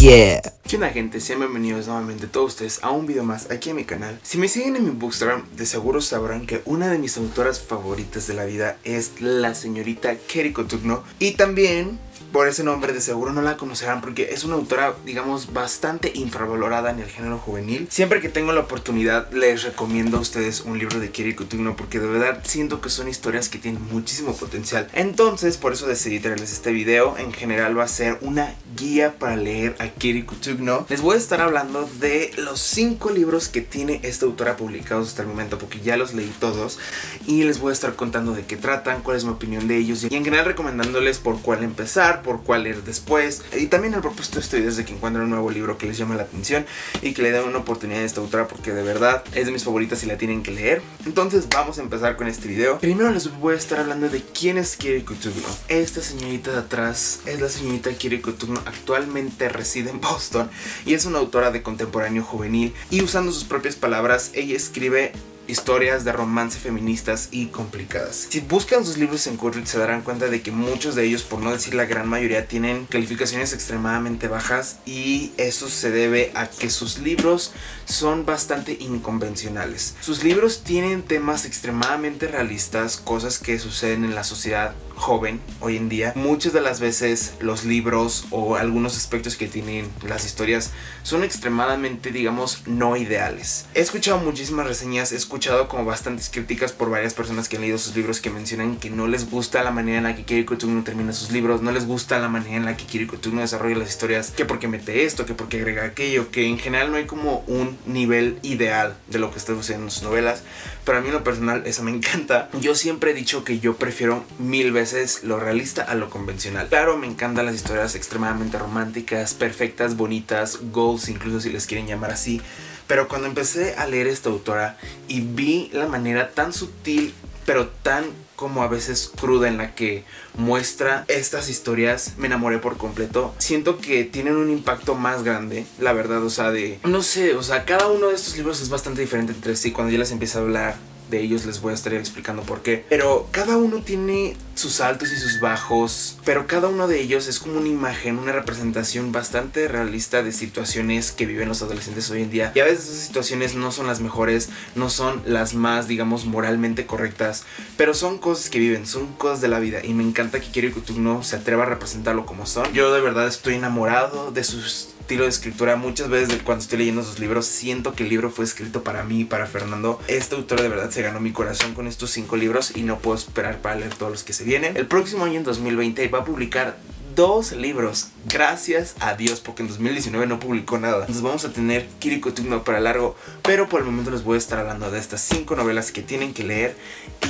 Yeah. ¿Qué onda gente? Sean bienvenidos nuevamente todos ustedes a un video más aquí en mi canal. Si me siguen en mi Bookstagram, de seguro sabrán que una de mis autoras favoritas de la vida es la señorita Keriko Tugno. Y también por ese nombre de seguro no la conocerán porque es una autora, digamos, bastante infravalorada en el género juvenil. Siempre que tengo la oportunidad les recomiendo a ustedes un libro de Kiri Tugno porque de verdad siento que son historias que tienen muchísimo potencial. Entonces, por eso decidí traerles este video. En general va a ser una guía para leer a Kiri Tugno. Les voy a estar hablando de los 5 libros que tiene esta autora publicados hasta el momento porque ya los leí todos y les voy a estar contando de qué tratan, cuál es mi opinión de ellos y en general recomendándoles por cuál empezar por cuál leer después. Y también el propósito de este video es de que encuentren un nuevo libro que les llame la atención y que le den una oportunidad a esta autora porque de verdad es de mis favoritas y la tienen que leer. Entonces vamos a empezar con este video. Primero les voy a estar hablando de quién es Kiriko Tugno. Esta señorita de atrás es la señorita Kiriko Tugno. Actualmente reside en Boston y es una autora de contemporáneo juvenil y usando sus propias palabras ella escribe historias de romance feministas y complicadas. Si buscan sus libros en Goodreads se darán cuenta de que muchos de ellos, por no decir la gran mayoría, tienen calificaciones extremadamente bajas y eso se debe a que sus libros son bastante inconvencionales. Sus libros tienen temas extremadamente realistas, cosas que suceden en la sociedad joven hoy en día. Muchas de las veces los libros o algunos aspectos que tienen las historias son extremadamente, digamos, no ideales. He escuchado muchísimas reseñas, he escuchado como bastantes críticas por varias personas que han leído sus libros que mencionan que no les gusta la manera en la que Kiriko Tugno termina sus libros, no les gusta la manera en la que Kiriko Tugno desarrolla las historias, que porque mete esto, que porque agrega aquello, que en general no hay como un nivel ideal de lo que está sucediendo en sus novelas, pero a mí en lo personal eso me encanta. Yo siempre he dicho que yo prefiero mil veces es lo realista a lo convencional. Claro, me encantan las historias extremadamente románticas, perfectas, bonitas, goals incluso si les quieren llamar así. Pero cuando empecé a leer esta autora y vi la manera tan sutil, pero tan como a veces cruda en la que muestra estas historias, me enamoré por completo. Siento que tienen un impacto más grande, la verdad, o sea, de... No sé, o sea, cada uno de estos libros es bastante diferente entre sí. Cuando yo les empiezo a hablar de ellos les voy a estar explicando por qué. Pero cada uno tiene sus altos y sus bajos, pero cada uno de ellos es como una imagen, una representación bastante realista de situaciones que viven los adolescentes hoy en día. Y a veces esas situaciones no son las mejores, no son las más, digamos, moralmente correctas, pero son cosas que viven, son cosas de la vida. Y me encanta que Kiri no se atreva a representarlo como son. Yo de verdad estoy enamorado de sus estilo de escritura. Muchas veces cuando estoy leyendo sus libros siento que el libro fue escrito para mí y para Fernando. Este autor de verdad se ganó mi corazón con estos cinco libros y no puedo esperar para leer todos los que se vienen. El próximo año en 2020 va a publicar dos libros. Gracias a Dios, porque en 2019 no publicó nada. Entonces vamos a tener Kiriko Tugno para largo. Pero por el momento les voy a estar hablando de estas cinco novelas que tienen que leer.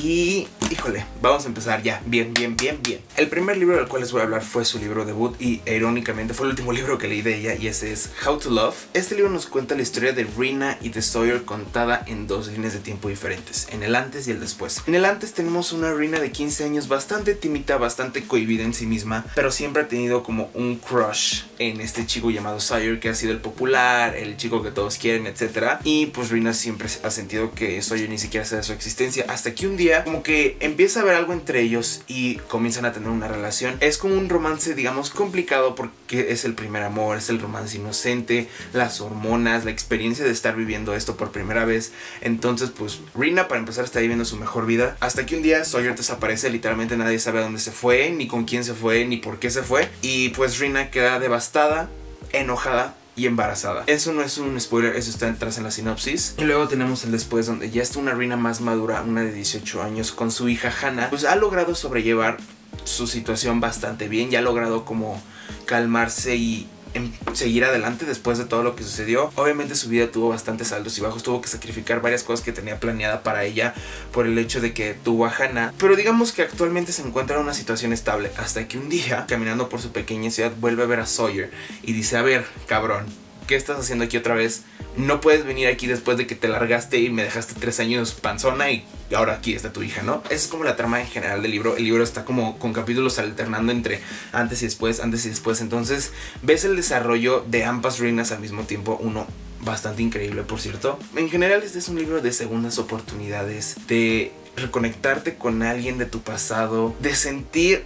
Y, híjole, vamos a empezar ya. Bien, bien, bien, bien. El primer libro del cual les voy a hablar fue su libro debut. Y irónicamente fue el último libro que leí de ella. Y ese es How to Love. Este libro nos cuenta la historia de Rina y de Sawyer contada en dos líneas de tiempo diferentes. En el antes y el después. En el antes tenemos una Rina de 15 años bastante tímida, bastante cohibida en sí misma. Pero siempre ha tenido como un crush en este chico llamado Sawyer que ha sido el popular, el chico que todos quieren, etc. Y pues Rina siempre ha sentido que Sawyer ni siquiera sabe su existencia hasta que un día como que empieza a haber algo entre ellos y comienzan a tener una relación. Es como un romance digamos complicado porque es el primer amor, es el romance inocente, las hormonas, la experiencia de estar viviendo esto por primera vez. Entonces pues Rina para empezar está viviendo su mejor vida hasta que un día Sawyer desaparece, literalmente nadie sabe a dónde se fue, ni con quién se fue, ni por qué se fue. Y pues Rina queda devastada, enojada y embarazada. Eso no es un spoiler, eso está atrás en la sinopsis. Y luego tenemos el después donde ya está una Rina más madura, una de 18 años, con su hija Hannah. Pues ha logrado sobrellevar su situación bastante bien, ya ha logrado como calmarse y en seguir adelante después de todo lo que sucedió. Obviamente su vida tuvo bastantes altos y bajos, tuvo que sacrificar varias cosas que tenía planeada para ella por el hecho de que tuvo a Hannah. Pero digamos que actualmente se encuentra en una situación estable hasta que un día, caminando por su pequeña ciudad, vuelve a ver a Sawyer y dice, a ver, cabrón, ¿qué estás haciendo aquí otra vez? No puedes venir aquí después de que te largaste y me dejaste tres años panzona y ahora aquí está tu hija, ¿no? Esa es como la trama en general del libro. El libro está como con capítulos alternando entre antes y después, antes y después. Entonces ves el desarrollo de ambas reinas al mismo tiempo. Uno bastante increíble, por cierto. En general este es un libro de segundas oportunidades, de reconectarte con alguien de tu pasado, de sentir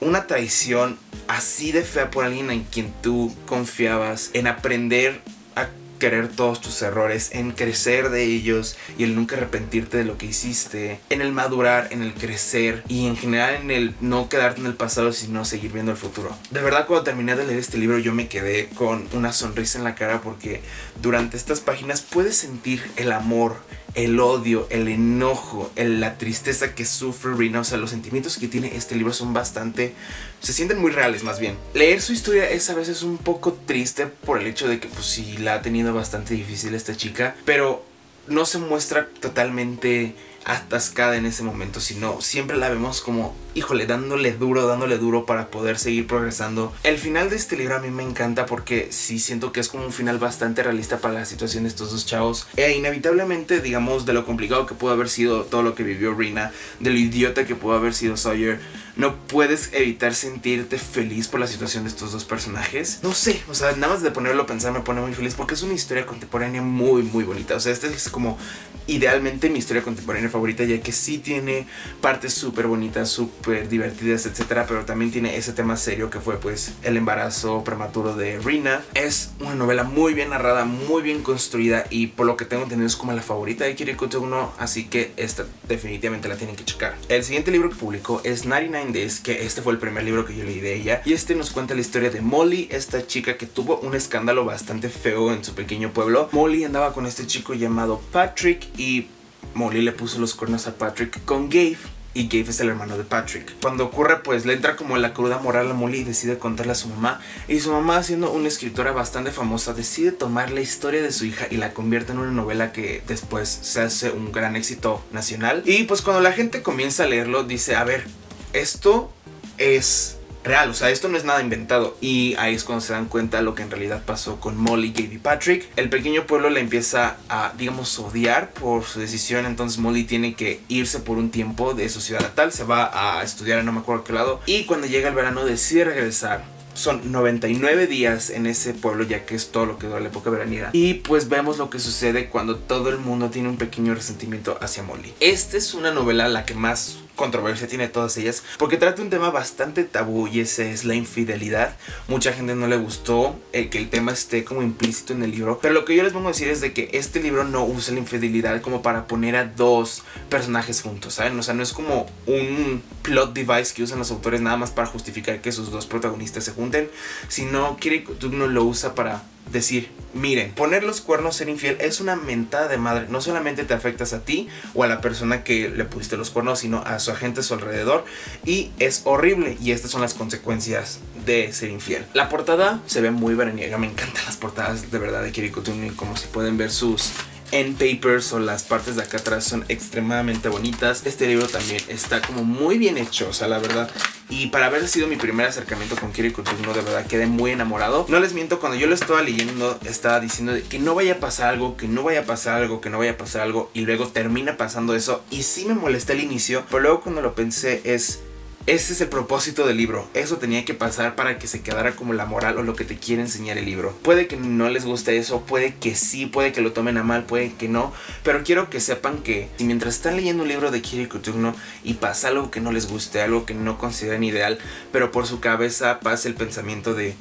una traición así de fea por alguien en quien tú confiabas, en aprender a querer todos tus errores, en crecer de ellos y el nunca arrepentirte de lo que hiciste, en el madurar, en el crecer y en general en el no quedarte en el pasado sino seguir viendo el futuro. De verdad cuando terminé de leer este libro yo me quedé con una sonrisa en la cara porque durante estas páginas puedes sentir el amor, el odio, el enojo, la tristeza que sufre Rina, o sea, los sentimientos que tiene este libro son bastante, se sienten muy reales más bien. Leer su historia es a veces un poco triste por el hecho de que pues sí la ha tenido bastante difícil esta chica, pero no se muestra totalmente atascada en ese momento, sino siempre la vemos como, híjole, dándole duro, dándole duro para poder seguir progresando. El final de este libro a mí me encanta porque sí siento que es como un final bastante realista para la situación de estos dos chavos. E inevitablemente, digamos, de lo complicado que pudo haber sido todo lo que vivió Rina, de lo idiota que pudo haber sido Sawyer, no puedes evitar sentirte feliz por la situación de estos dos personajes. No sé, o sea, nada más de ponerlo a pensar me pone muy feliz porque es una historia contemporánea muy, muy bonita. O sea, esta es como idealmente mi historia contemporánea favorita, ya que sí tiene partes súper bonitas, súper divertidas, etcétera, pero también tiene ese tema serio que fue pues el embarazo prematuro de Rina. Es una novela muy bien narrada, muy bien construida y por lo que tengo entendido es como la favorita de Kiriko Tsuno, así que esta definitivamente la tienen que checar. El siguiente libro que publicó es 99 Days, que este fue el primer libro que yo leí de ella y este nos cuenta la historia de Molly, esta chica que tuvo un escándalo bastante feo en su pequeño pueblo. Molly andaba con este chico llamado Patrick y Molly le puso los cuernos a Patrick con Gabe. Y Gabe es el hermano de Patrick. Cuando ocurre, pues le entra como la cruda moral a Molly y decide contarle a su mamá. Y su mamá, siendo una escritora bastante famosa, decide tomar la historia de su hija y la convierte en una novela que después se hace un gran éxito nacional. Y pues cuando la gente comienza a leerlo, dice, a ver, esto es real, o sea, esto no es nada inventado. Y ahí es cuando se dan cuenta lo que en realidad pasó con Molly, y Patrick. El pequeño pueblo le empieza a, digamos, odiar por su decisión. Entonces Molly tiene que irse por un tiempo de su ciudad natal. Se va a estudiar en no me acuerdo qué lado. Y cuando llega el verano decide regresar son 99 días en ese pueblo ya que es todo lo que dura la época veraniega y pues vemos lo que sucede cuando todo el mundo tiene un pequeño resentimiento hacia Molly. Esta es una novela la que más controversia tiene todas ellas porque trata un tema bastante tabú y ese es la infidelidad. Mucha gente no le gustó el que el tema esté como implícito en el libro, pero lo que yo les vengo a decir es de que este libro no usa la infidelidad como para poner a dos personajes juntos, ¿saben? O sea, no es como un plot device que usan los autores nada más para justificar que sus dos protagonistas se junten, sino que no lo usa para decir, miren, poner los cuernos, ser infiel, es una mentada de madre. No solamente te afectas a ti o a la persona que le pusiste los cuernos, sino a su agente a su alrededor. Y es horrible. Y estas son las consecuencias de ser infiel. La portada se ve muy veraniega. Me encantan las portadas de verdad de Kiriko Tuni. Como si pueden ver sus en papers o las partes de acá atrás son extremadamente bonitas. Este libro también está como muy bien hecho, o sea, la verdad. Y para haber sido mi primer acercamiento con Kiriko Tsuno, de verdad quedé muy enamorado. No les miento, cuando yo lo estaba leyendo, estaba diciendo que no vaya a pasar algo, que no vaya a pasar algo, que no vaya a pasar algo. Y luego termina pasando eso. Y sí me molesté al inicio, pero luego cuando lo pensé es ese es el propósito del libro. Eso tenía que pasar para que se quedara como la moral o lo que te quiere enseñar el libro. Puede que no les guste eso, puede que sí, puede que lo tomen a mal, puede que no. Pero quiero que sepan que si mientras están leyendo un libro de Kiriko Tugno y pasa algo que no les guste, algo que no consideren ideal, pero por su cabeza pasa el pensamiento de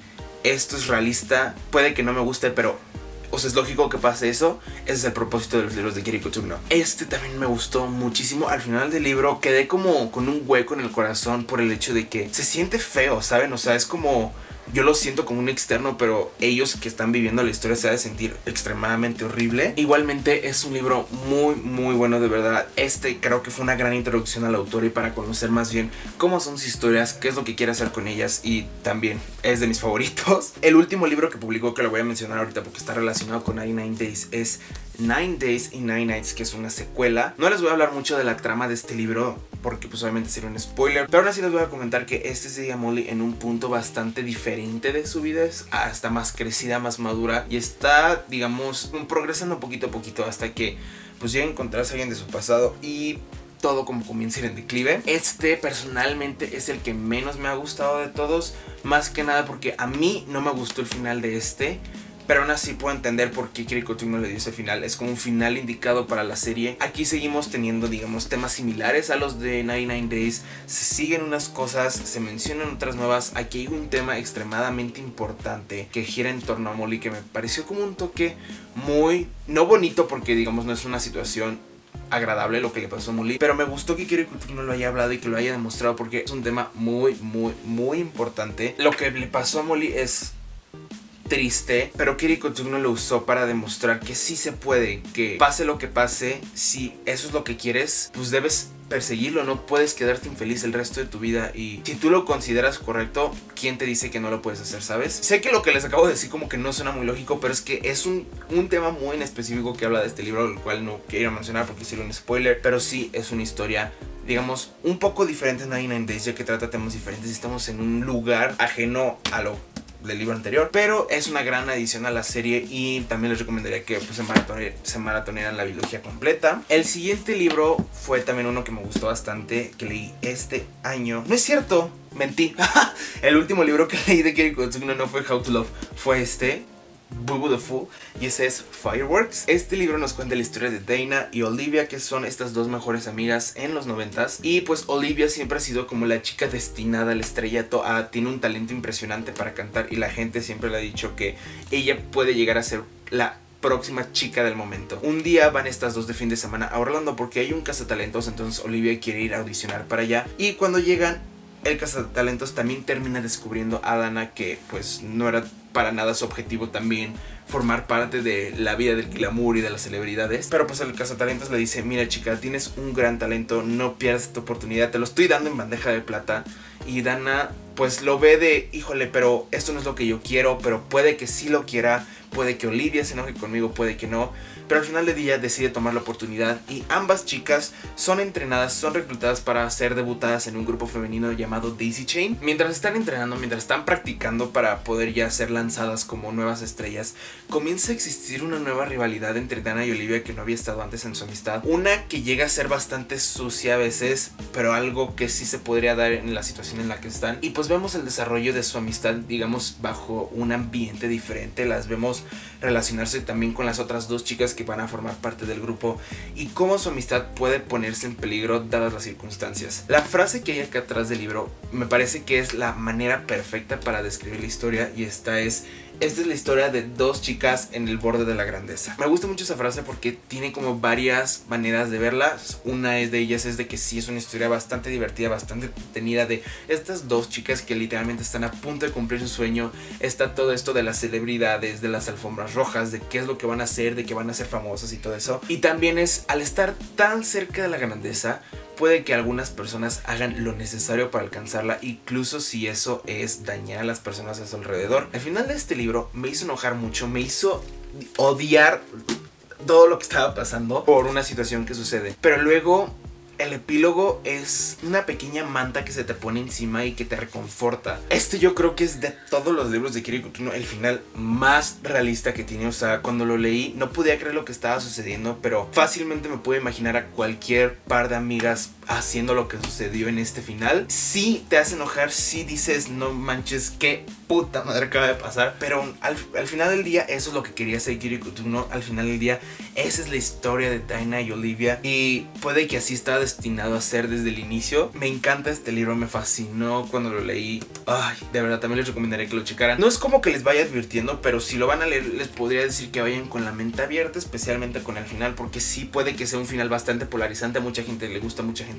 esto es realista, puede que no me guste, pero o sea, es lógico que pase eso. Ese es el propósito de los libros de Kiriko Tsuno. Este también me gustó muchísimo. Al final del libro quedé como con un hueco en el corazón por el hecho de que se siente feo, ¿saben? O sea, es como yo lo siento como un externo, pero ellos que están viviendo la historia se ha de sentir extremadamente horrible. Igualmente es un libro muy, muy bueno de verdad. Este creo que fue una gran introducción al autor y para conocer más bien cómo son sus historias, qué es lo que quiere hacer con ellas y también es de mis favoritos. El último libro que publicó, que lo voy a mencionar ahorita porque está relacionado con 99 Days, es Nine Days y Nine Nights, que es una secuela. No les voy a hablar mucho de la trama de este libro porque pues obviamente sería un spoiler, pero aún así les voy a comentar que este sigue a Molly en un punto bastante diferente de su vida, hasta más crecida, más madura y está, digamos, progresando poquito a poquito hasta que pues llega a encontrarse a alguien de su pasado y todo como comienza a ir en declive. Este personalmente es el que menos me ha gustado de todos, más que nada porque a mí no me gustó el final de este pero aún así puedo entender por qué Kiriko no le dio ese final. Es como un final indicado para la serie. Aquí seguimos teniendo, digamos, temas similares a los de 99 Days. Se siguen unas cosas, se mencionan otras nuevas. Aquí hay un tema extremadamente importante que gira en torno a Molly que me pareció como un toque muy, no bonito porque digamos no es una situación agradable lo que le pasó a Molly. Pero me gustó que Kiriko no lo haya hablado y que lo haya demostrado porque es un tema muy, muy, muy importante. Lo que le pasó a Molly es triste, pero Kiriko Tugno lo usó para demostrar que sí se puede, que pase lo que pase, si eso es lo que quieres, pues debes perseguirlo, no puedes quedarte infeliz el resto de tu vida y si tú lo consideras correcto, ¿quién te dice que no lo puedes hacer, sabes? Sé que lo que les acabo de decir como que no suena muy lógico, pero es que es un, un tema muy en específico que habla de este libro, el cual no quiero mencionar porque sería un spoiler, pero sí es una historia digamos, un poco diferente en 99 Days, que trata temas diferentes. Estamos en un lugar ajeno a lo del libro anterior. Pero es una gran adición a la serie y también les recomendaría que pues, se, maratonearan la biología completa. El siguiente libro fue también uno que me gustó bastante, que leí este año. No es cierto, mentí. el último libro que leí de Kiriko Tsuno no fue How to Love, fue este. Boo the Fool y ese es Fireworks. Este libro nos cuenta la historia de Dana y Olivia que son estas dos mejores amigas en los noventas y pues Olivia siempre ha sido como la chica destinada al estrellato, ah, tiene un talento impresionante para cantar y la gente siempre le ha dicho que ella puede llegar a ser la próxima chica del momento. Un día van estas dos de fin de semana a Orlando porque hay un cazatalentos, entonces Olivia quiere ir a audicionar para allá y cuando llegan el cazatalentos también termina descubriendo a Dana que pues no era para nada su objetivo también formar parte de la vida del glamour y de las celebridades. Pero pues el cazatalentos le dice, mira chica, tienes un gran talento, no pierdas esta oportunidad, te lo estoy dando en bandeja de plata. Y Dana pues lo ve de, híjole, pero esto no es lo que yo quiero, pero puede que sí lo quiera, puede que Olivia se enoje conmigo, puede que no pero al final del día decide tomar la oportunidad y ambas chicas son entrenadas, son reclutadas para ser debutadas en un grupo femenino llamado Daisy Chain. Mientras están entrenando, mientras están practicando para poder ya ser lanzadas como nuevas estrellas, comienza a existir una nueva rivalidad entre Dana y Olivia que no había estado antes en su amistad. Una que llega a ser bastante sucia a veces, pero algo que sí se podría dar en la situación en la que están. Y pues vemos el desarrollo de su amistad, digamos, bajo un ambiente diferente. Las vemos relacionarse también con las otras dos chicas que van a formar parte del grupo y cómo su amistad puede ponerse en peligro dadas las circunstancias. La frase que hay acá atrás del libro me parece que es la manera perfecta para describir la historia y esta es esta es la historia de dos chicas en el borde de la grandeza. Me gusta mucho esa frase porque tiene como varias maneras de verla. Una de ellas es de que sí es una historia bastante divertida, bastante entretenida de estas dos chicas que literalmente están a punto de cumplir su sueño. Está todo esto de las celebridades, de las alfombras rojas, de qué es lo que van a hacer, de que van a ser famosas y todo eso. Y también es al estar tan cerca de la grandeza, puede que algunas personas hagan lo necesario para alcanzarla, incluso si eso es dañar a las personas a su alrededor. Al final de este libro me hizo enojar mucho, me hizo odiar todo lo que estaba pasando por una situación que sucede. Pero luego el epílogo es una pequeña manta que se te pone encima y que te reconforta. Este yo creo que es de todos los libros de Kiriko el final más realista que tiene. O sea, cuando lo leí no podía creer lo que estaba sucediendo, pero fácilmente me puedo imaginar a cualquier par de amigas haciendo lo que sucedió en este final. Si te hace enojar, si dices, no manches, qué puta madre acaba de pasar. Pero al, final del día, eso es lo que quería hacer Kiriko Al final del día, esa es la historia de Daina y Olivia. Y puede que así estaba destinado a ser desde el inicio. Me encanta este libro, me fascinó cuando lo leí. Ay, de verdad, también les recomendaría que lo checaran. No es como que les vaya advirtiendo, pero si lo van a leer, les podría decir que vayan con la mente abierta, especialmente con el final, porque sí puede que sea un final bastante polarizante. A mucha gente le gusta, a mucha gente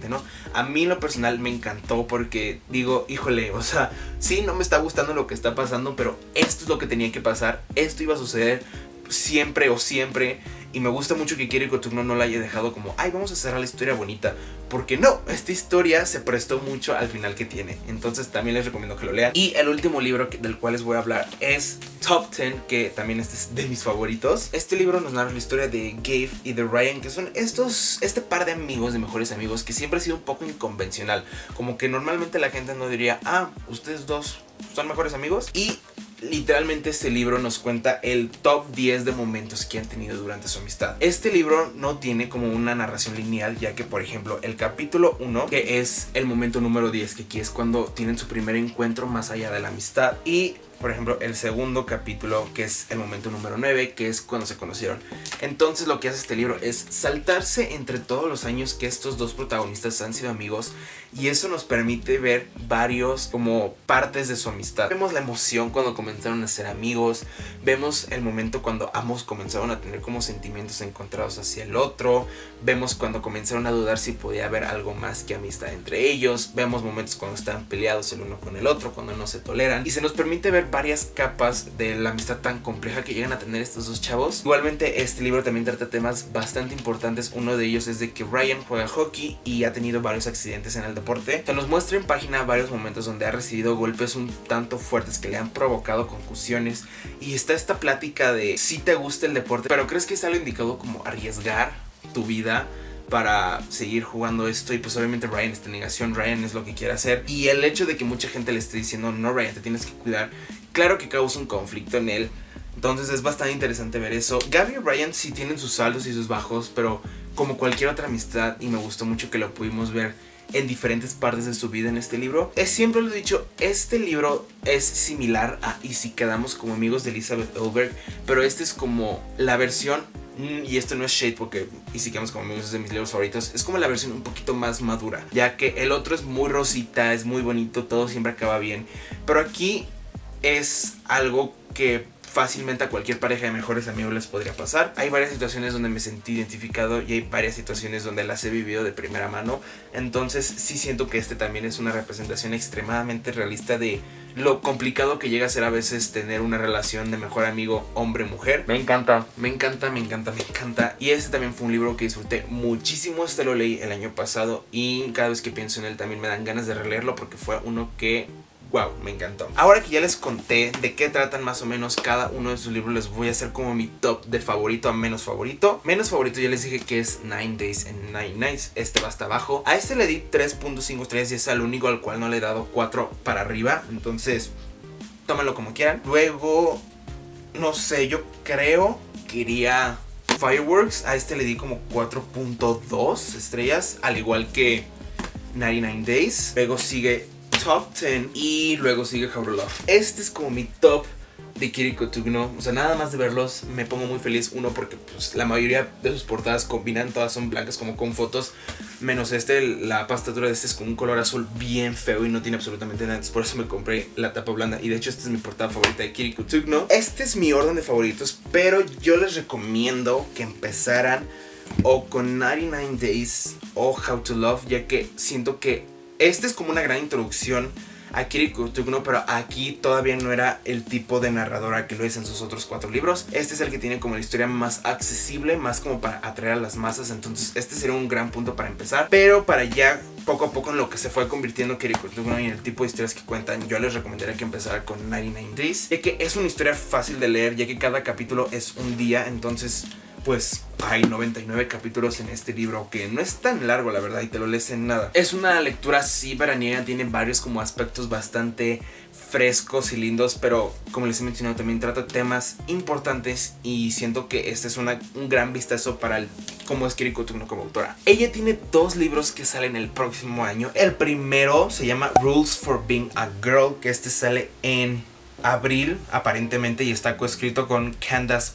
A mí, lo personal, me encantó porque digo, híjole, o sea, sí, no me está gustando lo que está pasando, pero esto es lo que tenía que pasar, esto iba a suceder siempre o siempre. Y me gusta mucho que Kiriko Tugno no la haya dejado como, ay, vamos a cerrar la historia bonita. Porque no, esta historia se prestó mucho al final que tiene. Entonces también les recomiendo que lo lean. Y el último libro del cual les voy a hablar es Top 10, que también este es de mis favoritos. Este libro nos narra la historia de Gabe y de Ryan, que son estos, este par de amigos, de mejores amigos, que siempre ha sido un poco inconvencional. Como que normalmente la gente no diría, ah, ustedes dos son mejores amigos. Y literalmente este libro nos cuenta el top 10 de momentos que han tenido durante su amistad. Este libro no tiene como una narración lineal, ya que por ejemplo el capítulo 1, que es el momento número 10, que aquí es cuando tienen su primer encuentro más allá de la amistad, y por ejemplo, el segundo capítulo, que es el momento número 9, que es cuando se conocieron. Entonces lo que hace este libro es saltarse entre todos los años que estos dos protagonistas han sido amigos y eso nos permite ver varios como partes de su amistad. Vemos la emoción cuando comenzaron a ser amigos, vemos el momento cuando ambos comenzaron a tener como sentimientos encontrados hacia el otro, vemos cuando comenzaron a dudar si podía haber algo más que amistad entre ellos, vemos momentos cuando están peleados el uno con el otro, cuando no se toleran y se nos permite ver varias capas de la amistad tan compleja que llegan a tener estos dos chavos. Igualmente este libro también trata temas bastante importantes, uno de ellos es de que Ryan juega hockey y ha tenido varios accidentes en el deporte. Se nos muestra en página varios momentos donde ha recibido golpes un tanto fuertes que le han provocado concusiones y está esta plática de si te gusta el deporte, pero crees que es algo indicado como arriesgar tu vida para seguir jugando esto y pues obviamente Ryan está en negación, Ryan es lo que quiere hacer y el hecho de que mucha gente le esté diciendo no Ryan te tienes que cuidar, claro que causa un conflicto en él, entonces es bastante interesante ver eso. Gaby y Ryan sí tienen sus altos y sus bajos, pero como cualquier otra amistad y me gustó mucho que lo pudimos ver en diferentes partes de su vida en este libro. Es siempre lo he dicho, este libro es similar a Y si quedamos como amigos de Elizabeth Elberg, pero este es como la versión Mm, y esto no es shade porque y si quedamos como amigos es de mis libros favoritos, es como la versión un poquito más madura, ya que el otro es muy rosita, es muy bonito, todo siempre acaba bien, pero aquí es algo que fácilmente a cualquier pareja de mejores amigos les podría pasar. Hay varias situaciones donde me sentí identificado y hay varias situaciones donde las he vivido de primera mano. Entonces sí siento que este también es una representación extremadamente realista de lo complicado que llega a ser a veces tener una relación de mejor amigo hombre-mujer. Me encanta, me encanta, me encanta, me encanta. Y este también fue un libro que disfruté muchísimo. Este lo leí el año pasado y cada vez que pienso en él también me dan ganas de releerlo porque fue uno que wow, me encantó. Ahora que ya les conté de qué tratan más o menos cada uno de sus libros, les voy a hacer como mi top de favorito a menos favorito. Menos favorito ya les dije que es Nine Days and Nine Nights. Este va hasta abajo. A este le di 3.5 estrellas y es el único al cual no le he dado 4 para arriba. Entonces, tómenlo como quieran. Luego, no sé, yo creo que iría Fireworks. A este le di como 4.2 estrellas, al igual que 99 Days. Luego sigue top 10 y luego sigue How to Love. Este es como mi top de Kiriko Tugno. O sea, nada más de verlos me pongo muy feliz. Uno, porque pues, la mayoría de sus portadas combinan, todas son blancas como con fotos. Menos este, la pastatura de este es con un color azul bien feo y no tiene absolutamente nada. Por eso me compré la tapa blanda. Y de hecho, esta es mi portada favorita de Kiriko Tugno. Este es mi orden de favoritos, pero yo les recomiendo que empezaran o con 99 Days o How to Love, ya que siento que este es como una gran introducción a Kiriko Tugno, pero aquí todavía no era el tipo de narradora que lo es en sus otros cuatro libros. Este es el que tiene como la historia más accesible, más como para atraer a las masas, entonces este sería un gran punto para empezar. Pero para ya poco a poco en lo que se fue convirtiendo Kiriko Tugno y el tipo de historias que cuentan, yo les recomendaría que empezara con 99 Days, ya que es una historia fácil de leer, ya que cada capítulo es un día, entonces pues hay 99 capítulos en este libro que no es tan largo la verdad y te lo lees en nada. Es una lectura así veraniega, tiene varios como aspectos bastante frescos y lindos, pero como les he mencionado también trata temas importantes y siento que este es una, un gran vistazo para el, cómo es Kiriko Tugno como autora. Ella tiene dos libros que salen el próximo año. El primero se llama Rules for Being a Girl, que este sale en abril aparentemente y está coescrito con Candace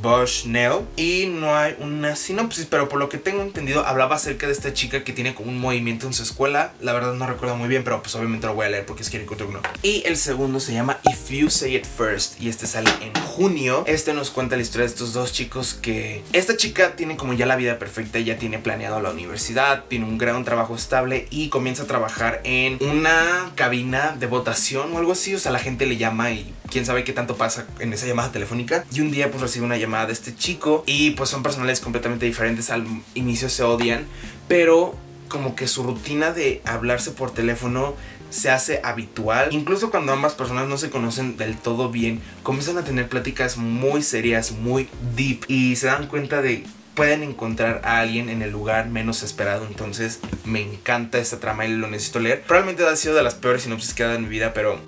Bushnell y no hay una sinopsis, pero por lo que tengo entendido hablaba acerca de esta chica que tiene como un movimiento en su escuela. La verdad no recuerdo muy bien, pero pues obviamente lo voy a leer porque es Kiriko Tugno. Y el segundo se llama If You Say It First y este sale en junio. Este nos cuenta la historia de estos dos chicos que esta chica tiene como ya la vida perfecta, ya tiene planeado la universidad, tiene un gran trabajo estable y comienza a trabajar en una cabina de votación o algo así, o sea, la gente le llama y quién sabe qué tanto pasa en esa llamada telefónica. Y un día pues recibe una llamada de este chico y pues son personales completamente diferentes. Al inicio se odian, pero como que su rutina de hablarse por teléfono se hace habitual. Incluso cuando ambas personas no se conocen del todo bien, comienzan a tener pláticas muy serias, muy deep y se dan cuenta de pueden encontrar a alguien en el lugar menos esperado. Entonces me encanta esta trama y lo necesito leer. Probablemente ha sido de las peores sinopsis que he dado en mi vida, pero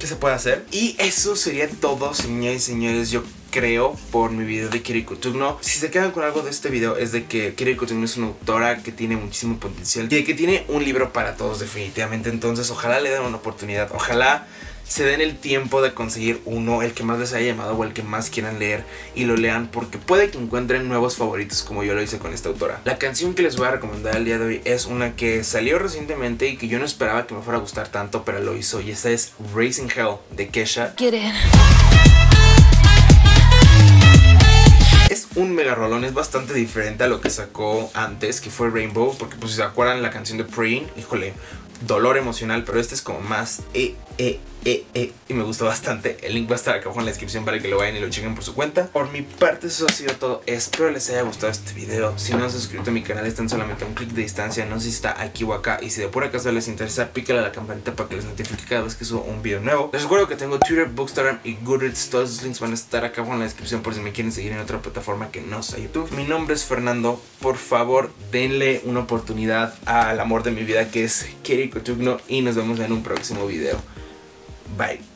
¿Qué se puede hacer? Y eso sería todo, señores y señores. Yo creo por mi video de Kiriko Tugno. Si se quedan con algo de este video es de que Kiriko Tugno es una autora que tiene muchísimo potencial y que tiene un libro para todos definitivamente. Entonces ojalá le den una oportunidad, ojalá se den el tiempo de conseguir uno, el que más les haya llamado o el que más quieran leer y lo lean porque puede que encuentren nuevos favoritos como yo lo hice con esta autora. La canción que les voy a recomendar el día de hoy es una que salió recientemente y que yo no esperaba que me fuera a gustar tanto, pero lo hizo y esta es Racing Hell de Kesha. Es un mega rolón, es bastante diferente a lo que sacó antes, que fue Rainbow, porque pues si se acuerdan la canción de Praying, híjole, dolor emocional, pero este es como más eh, eh, eh, eh, y me gustó bastante. El link va a estar acá abajo en la descripción para que lo vayan y lo chequen por su cuenta. Por mi parte eso ha sido todo. Espero les haya gustado este video. Si no han suscrito a mi canal están solamente un clic de distancia. No sé si está aquí o acá. Y si de por acaso les interesa, pícale a la campanita para que les notifique cada vez que subo un video nuevo. Les recuerdo que tengo Twitter, Bookstagram y Goodreads. Todos los links van a estar acá abajo en la descripción por si me quieren seguir en otra plataforma que no sea YouTube. Mi nombre es Fernando. Por favor, denle una oportunidad al amor de mi vida que es Kerry Cotugno y nos vemos en un próximo video. Bye.